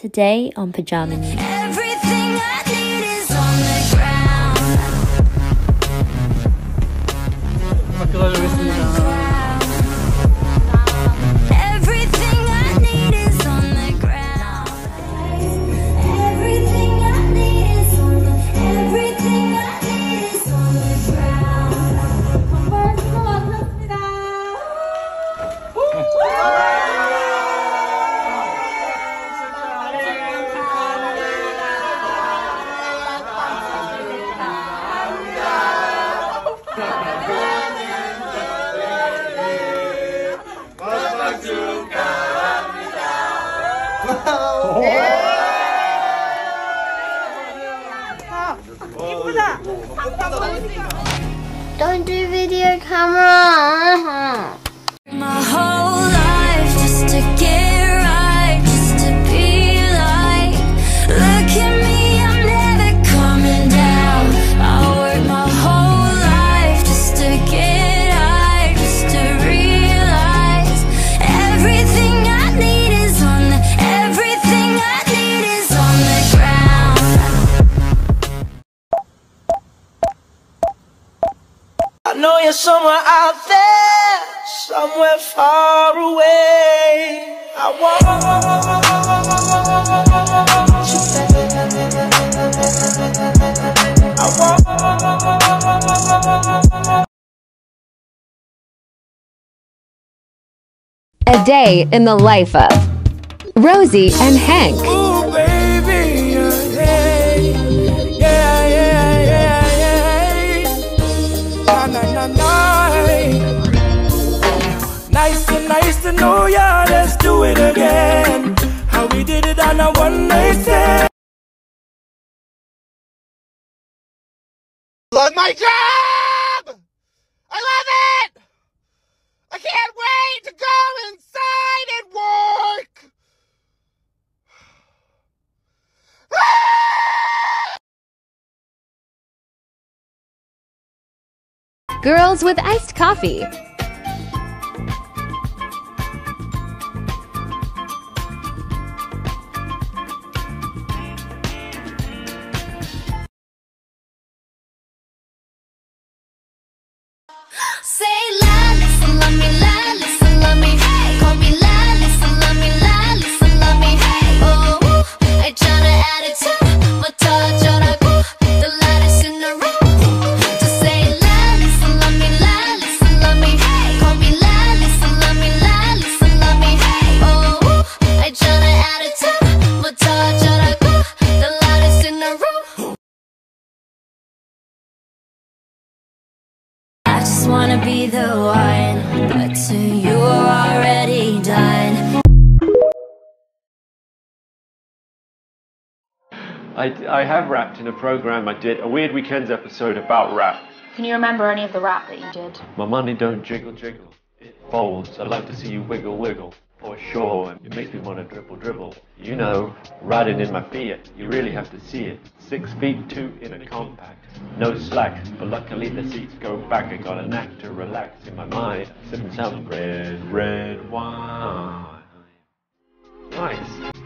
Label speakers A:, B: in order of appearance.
A: Today on Pajama News.
B: Don't do video camera.
C: Somewhere out there, somewhere far away. I want.
D: A day in the life of Rosie and Hank.
C: A. Love my job! I love it! I can't wait to go inside and work!
D: Girls with iced coffee.
E: Say wanna be the one, but to you are already done.
F: I, I have rapped in a program I did, a Weird Weekends episode about rap.
G: Can you remember any of the rap that you did?
F: My money don't jiggle jiggle, it folds. I'd like to see you wiggle wiggle. For sure, it makes me want to dribble dribble. You know, riding in my Fiat, you really have to see it. Six feet two in a compact, no slack. But luckily the seats go back. I got a knack to relax in my mind, sipping some red, red wine. Nice.